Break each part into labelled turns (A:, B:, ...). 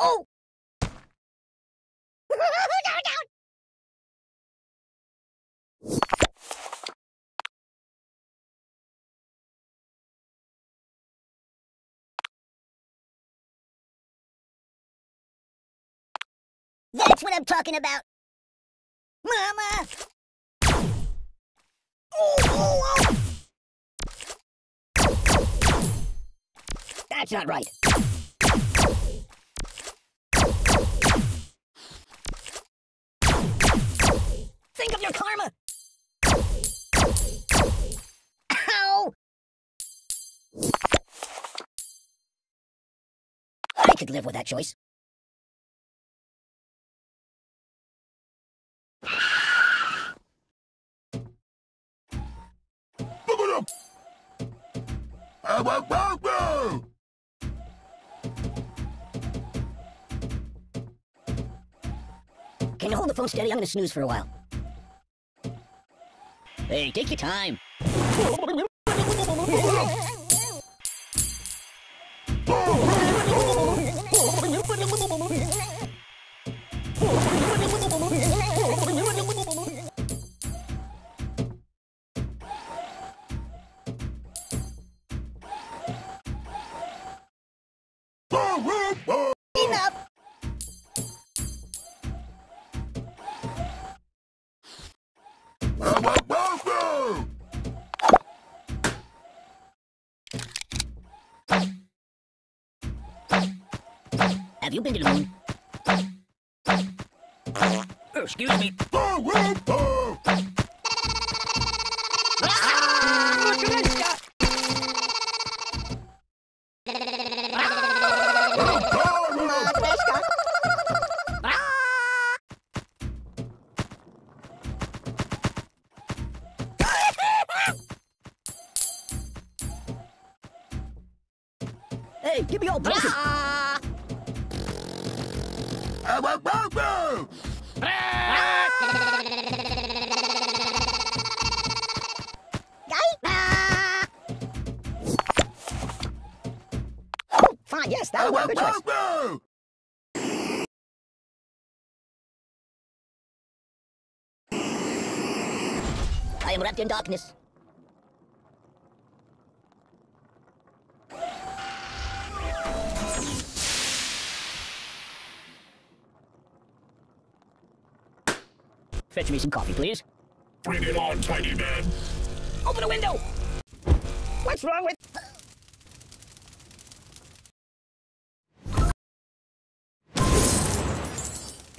A: Oh! That's what I'm talking about. Mama! Oh, oh, oh. That's not right. Think of your karma! Ow! I could live with that choice. Can you hold the phone steady? I'm gonna snooze for a while. Hey, take your time. Enough! Have you been to the moon? Oh, excuse me. Hey, give me all broken. Fine, yes, that. I am wrapped in darkness. Fetch me some coffee, please.
B: Bring it on, tiny man.
A: Open the window! What's wrong with...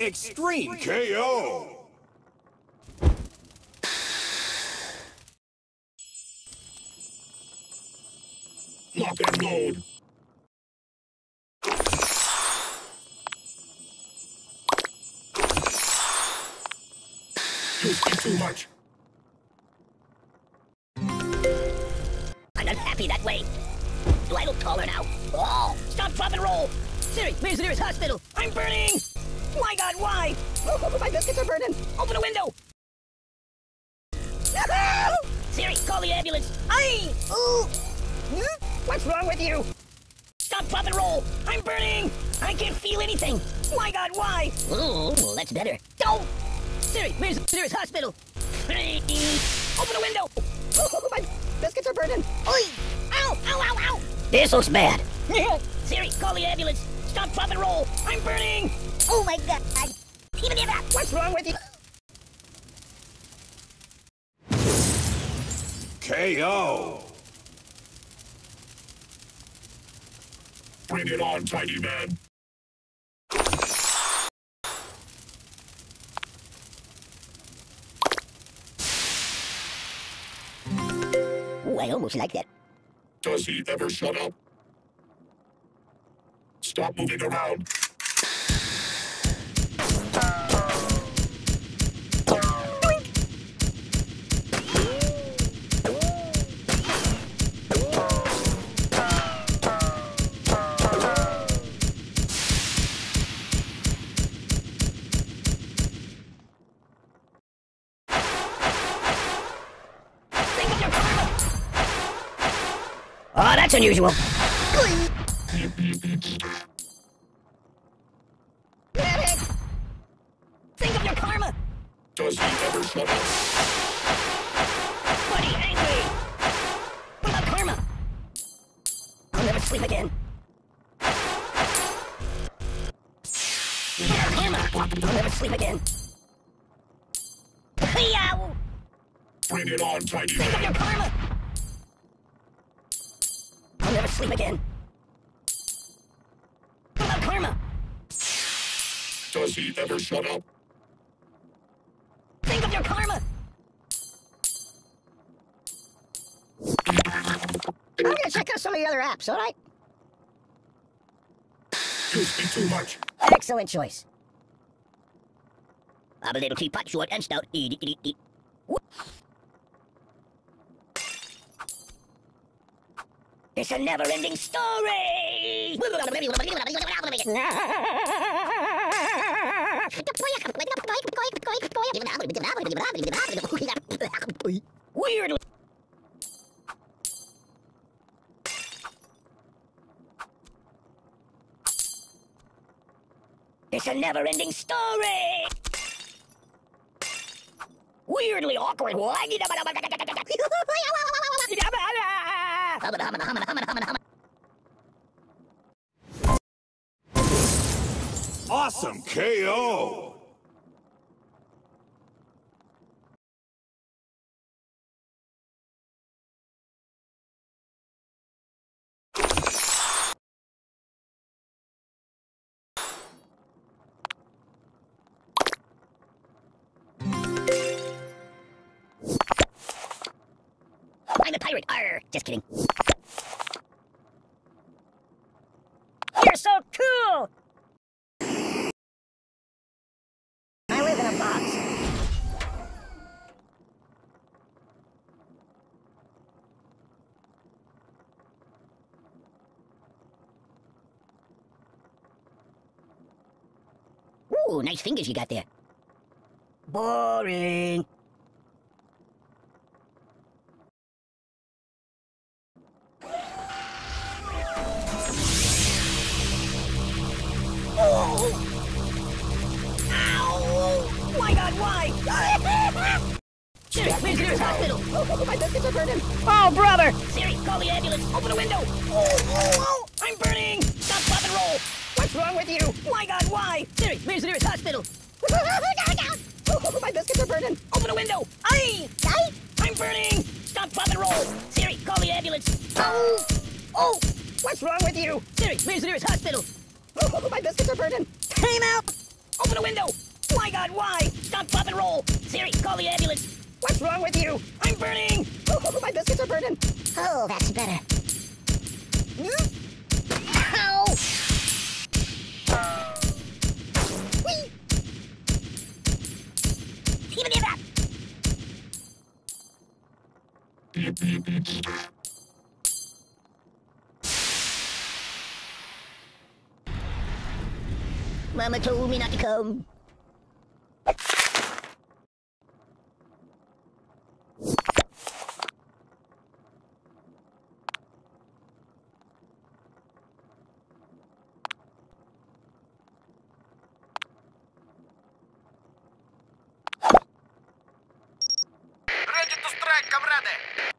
B: Extreme KO. Lock and load. Too much.
A: I'm unhappy that way. Do I look taller now? Oh, stop, drop, and roll! Siri, where's the nearest hospital? I'm burning! My god, why? Oh, my biscuits are burning! Open a window! Siri, call the ambulance! Aye! Ooh! Hmm? What's wrong with you? Stop, drop, and roll! I'm burning! I can't feel anything! My god, why? Ooh, that's better. Don't! Siri, where's the nearest hospital? Please! Open a window! Oh, oh, my biscuits are burning! Oi! Ow! Ow, ow, ow! This looks bad. Siri, call the ambulance! Stop, drop, and roll! I'm burning! Oh my god! Even if that, what's wrong with you?
B: KO. Bring it on, tiny man.
A: I almost like that.
B: Does he ever shut up? Stop moving around. That's unusual.
A: Think of your karma.
B: Does he ever shut up?
A: Angry. What about karma? I'll never sleep again. Karma. I'll never sleep again.
B: Bring it on, tiny
A: Think of your karma. I'll sleep again. What about karma?
B: Does he ever shut up?
A: Think of your karma! I'm gonna check out some of the other apps, alright?
B: You speak too much.
A: Excellent choice. I'm a little teapot, short and stout. Eat, eat, eat, eat. It's a never-ending story! Weird. It's a never-ending story! Weirdly awkward.
C: Awesome KO!
A: Pirate. Arr, just kidding. You're so cool! I live in a box. Ooh, nice fingers you got there. Boring. Get hospital. Oh, my biscuits are burning. Oh, brother! Siri, call the ambulance. Open a window. Oh, oh, oh! I'm burning! Stop, pop, and roll. What's wrong with you? My God, why? Siri, where's the nearest hospital? my biscuits are burning. Open a window. Aye! Aye! I'm burning! Stop, pop, and roll. Siri, call the ambulance. Oh! Oh! What's wrong with you? Siri, where's the nearest hospital? My biscuits are burning. Time out! Open a window! My God, why? Stop, pop, and roll. Siri, call the ambulance. What's wrong with you? I'm burning! Oh, my biscuits are burning. Oh, that's better. Ow! Whee! Even if that. Mama told me not to come.
D: पूरा
C: कमरा दे।